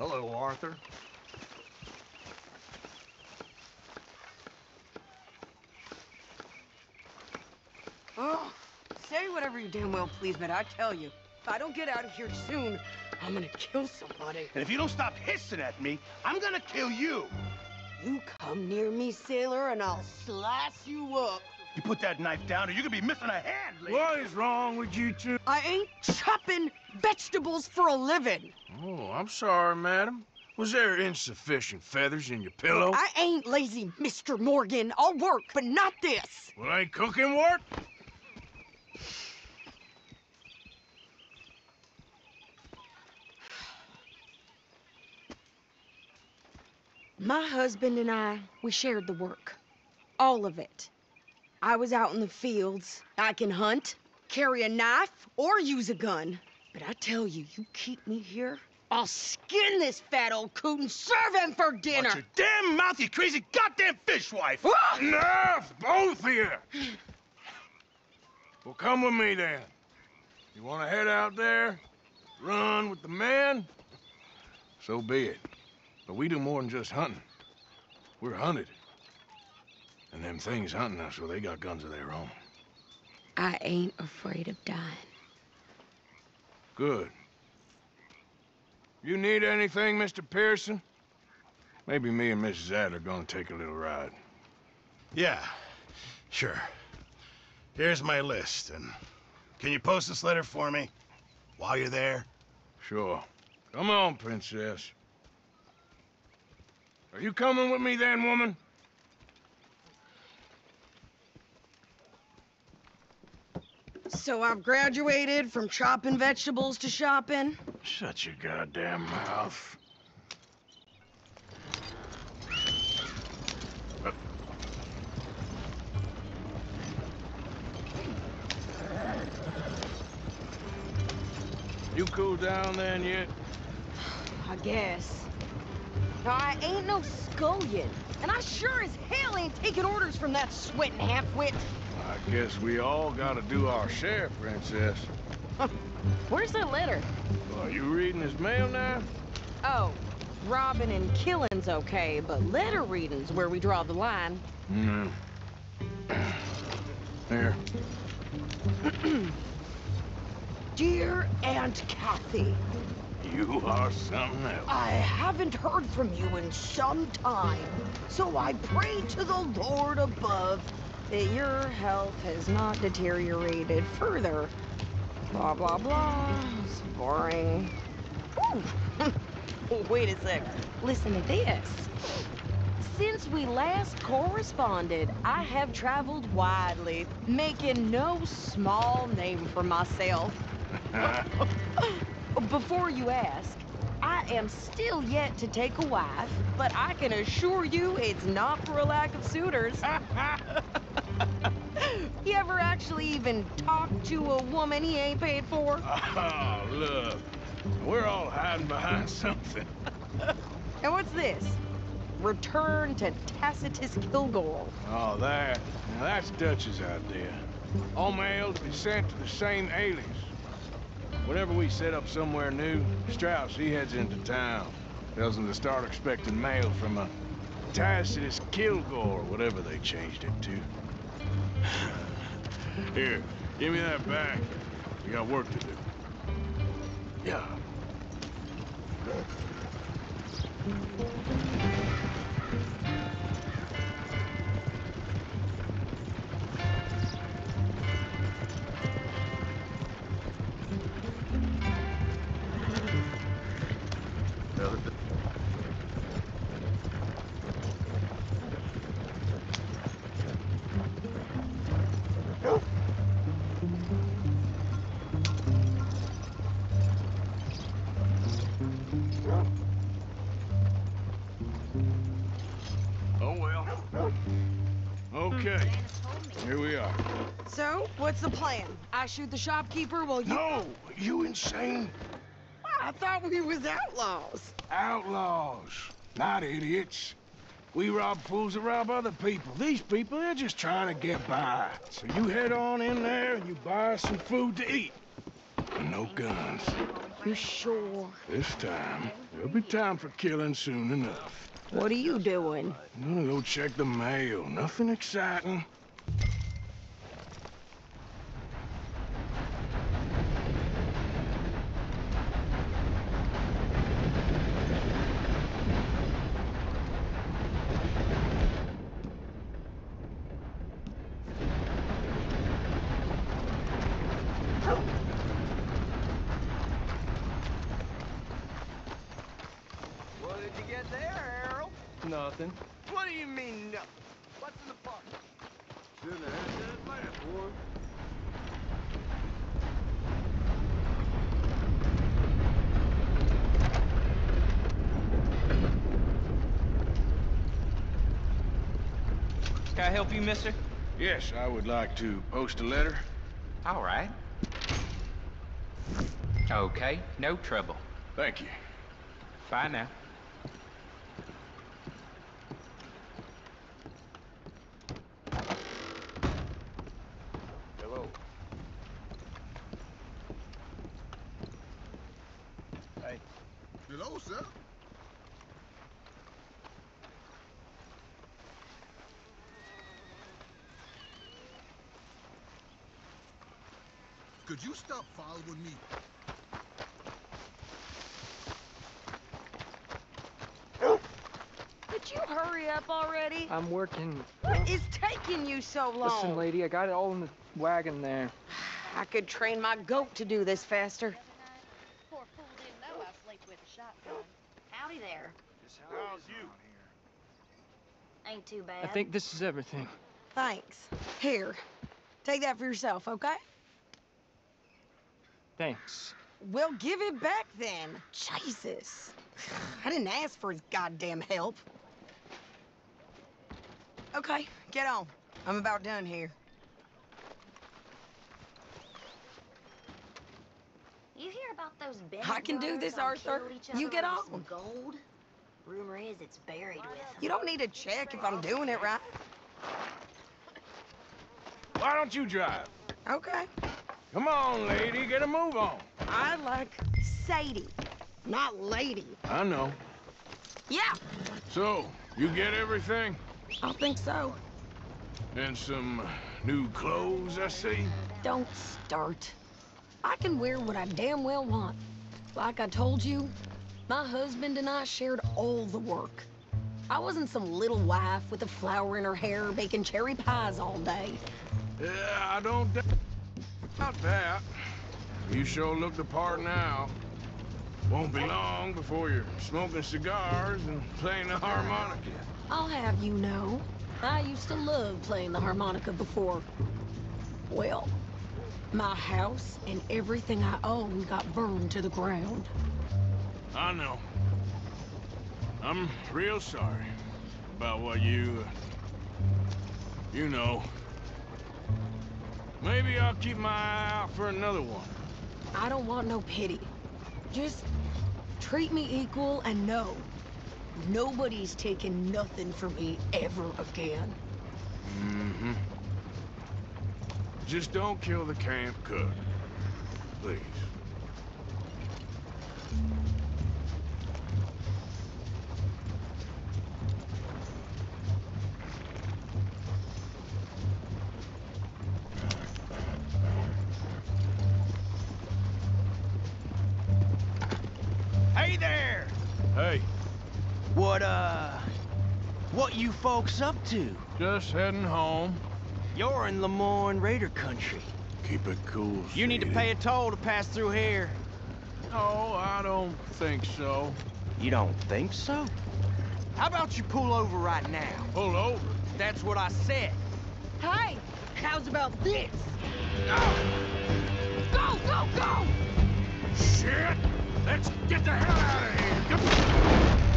Hello, Arthur. Oh, say whatever you damn well please, but I tell you, if I don't get out of here soon, I'm gonna kill somebody. And if you don't stop hissing at me, I'm gonna kill you. You come near me, sailor, and I'll slice you up. You put that knife down or you could be missing a hand, lady. What is wrong with you two? I ain't chopping vegetables for a living. Oh, I'm sorry, madam. Was there insufficient feathers in your pillow? I ain't lazy, Mr. Morgan. I'll work, but not this. Well, ain't cooking work? My husband and I, we shared the work. All of it. I was out in the fields. I can hunt, carry a knife, or use a gun. But I tell you, you keep me here, I'll skin this fat old coot and serve him for dinner. Watch your damn mouth, you crazy goddamn fishwife! Enough, both of you! Well, come with me then. You want to head out there, run with the man, So be it. But we do more than just hunting. We're hunted. And them things hunting us, well, they got guns of their own. I ain't afraid of dying. Good. You need anything, Mr. Pearson? Maybe me and Mrs. Adler gonna take a little ride. Yeah, sure. Here's my list, and can you post this letter for me? While you're there? Sure. Come on, princess. Are you coming with me then, woman? So I've graduated from chopping vegetables to shopping. Shut your goddamn mouth. You cool down then yet? I guess. Now, I ain't no scullion, and I sure as hell ain't taking orders from that sweating half-wit. I guess we all gotta do our share, princess. Where's that letter? Are you reading his mail now? Oh, robbing and killing's okay, but letter reading's where we draw the line. No. Here. Dear Aunt Kathy, You are something else. I haven't heard from you in some time, so I pray to the Lord above that your health has not deteriorated further. Blah, blah, blah. It's boring. Ooh. Oh, wait a sec. Listen to this. Since we last corresponded, I have traveled widely, making no small name for myself. Before you ask, I am still yet to take a wife, but I can assure you it's not for a lack of suitors. you ever actually even talked to a woman he ain't paid for? Oh, look. We're all hiding behind something. And what's this? Return to Tacitus Kilgore. Oh, that. Now, that's Dutch's idea. All mail to be sent to the same alias. Whenever we set up somewhere new, Strauss, he heads into town. Tells them to start expecting mail from a Tacitus Kilgore, whatever they changed it to. Here, give me that back. We got work to do. Yeah. Okay. here we are. So, what's the plan? I shoot the shopkeeper while you... No! You insane? I thought we was outlaws. Outlaws, not idiots. We rob fools that rob other people. These people, they're just trying to get by. So you head on in there and you buy some food to eat. No guns. You sure? This time, there'll be time for killing soon enough. What are you doing? I'm gonna go check the mail. Nothing exciting. What did you get there, Harold? Nothing. What do you mean, no? What's in the box? Shouldn't have had that last one. Can I help you, mister? Yes, I would like to post a letter. All right. Okay, no trouble. Thank you. Bye now. Hello. Hello, sir. Could you stop following me? Could you hurry up already? I'm working. What is taking you so long? Listen, lady, I got it all in the wagon there. I could train my goat to do this faster. Poor fool didn't know I slept with a shotgun. Howdy there. How's you? Ain't too bad. I think this is everything. Thanks. Here, take that for yourself, okay? Thanks. Well, give it back then. Jesus. I didn't ask for his goddamn help. Okay, get on. I'm about done here. You hear about those Bennett I can do this, Arthur. You get over on. some Gold. Rumor is it's buried with them. You don't need to check if I'm doing it right. Why don't you drive? Okay. Come on, lady, get a move on. I like Sadie, not lady. I know. Yeah, So, you get everything? I think so. And some new clothes, I see? Don't start. I can wear what I damn well want. Like I told you, my husband and I shared all the work. I wasn't some little wife with a flower in her hair baking cherry pies all day. Yeah, I don't about that. You sure look the part now. Won't be long before you're smoking cigars and playing the harmonica. I'll have you know, I used to love playing the harmonica before. Well, my house and everything I own got burned to the ground. I know. I'm real sorry about what you... uh, You know. Maybe I'll keep my eye out for another one. I don't want no pity. Just treat me equal and know nobody's taking nothing from me ever again. Mm-hmm. Just don't kill the camp cook. Please. You up to? just heading home. You're in Lemoyne Raider country. Keep it cool, You need to pay a toll to pass through here. No, I don't think so. You don't think so? How about you pull over right now? Pull over. That's what I said. Hey, how's about this? Ah! Go, go, go! Shit! Let's get the hell out of here! Come-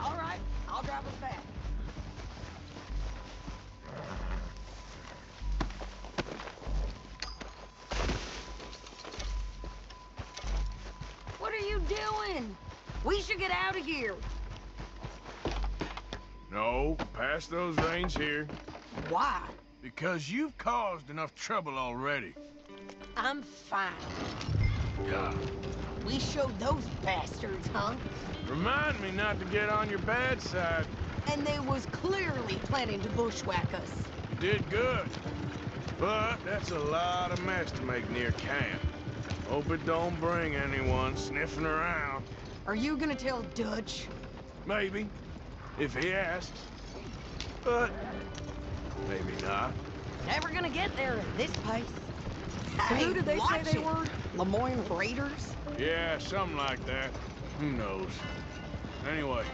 All right, I'll drive us back. What are you doing? We should get out of here. No, pass those reins here. Why? Because you've caused enough trouble already. I'm fine. Yeah. We showed those bastards, huh? Remind me not to get on your bad side. And they was clearly planning to bushwhack us. You did good. But that's a lot of mess to make near camp. Hope it don't bring anyone sniffing around. Are you gonna tell Dutch? Maybe. If he asks. But maybe not. Never gonna get there in this pace. So who did they say they it. were? Lemoyne Raiders? Yeah, something like that. Who knows? Anyway,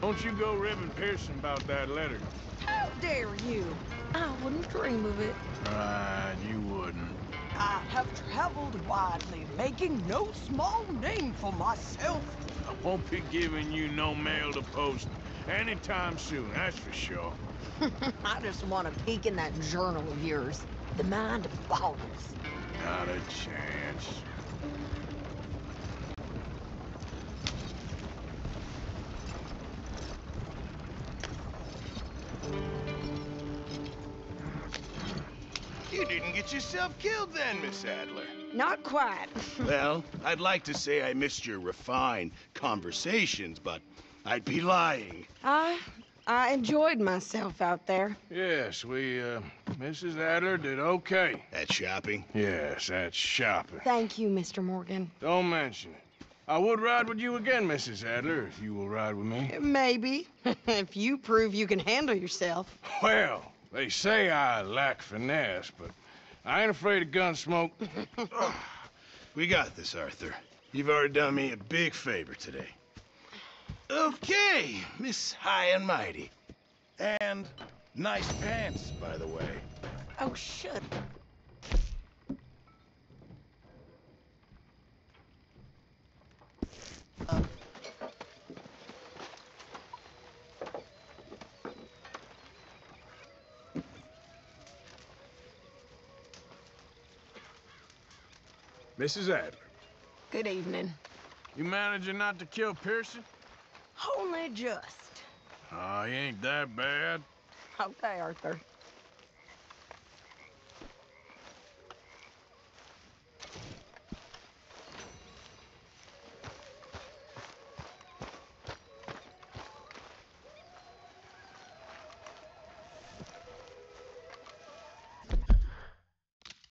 don't you go ribbing Pearson about that letter. How dare you? I wouldn't dream of it. Right, you wouldn't. I have traveled widely, making no small name for myself. I won't be giving you no mail to post anytime soon, that's for sure. I just want to peek in that journal of yours. The mind boggles. Not a chance. You yourself killed then, Miss Adler. Not quite. well, I'd like to say I missed your refined conversations, but I'd be lying. I I enjoyed myself out there. Yes, we, uh, Mrs. Adler did okay. At shopping? Yes, at shopping. Thank you, Mr. Morgan. Don't mention it. I would ride with you again, Mrs. Adler, if you will ride with me. Maybe. if you prove you can handle yourself. Well, they say I lack finesse, but I ain't afraid of gun smoke. We got this, Arthur. You've already done me a big favor today. Okay, Miss High and Mighty. And nice pants, by the way. Oh, shit. Mrs. Adler, Good evening. you managing not to kill Pearson? Only just. Oh, he ain't that bad. Okay, Arthur.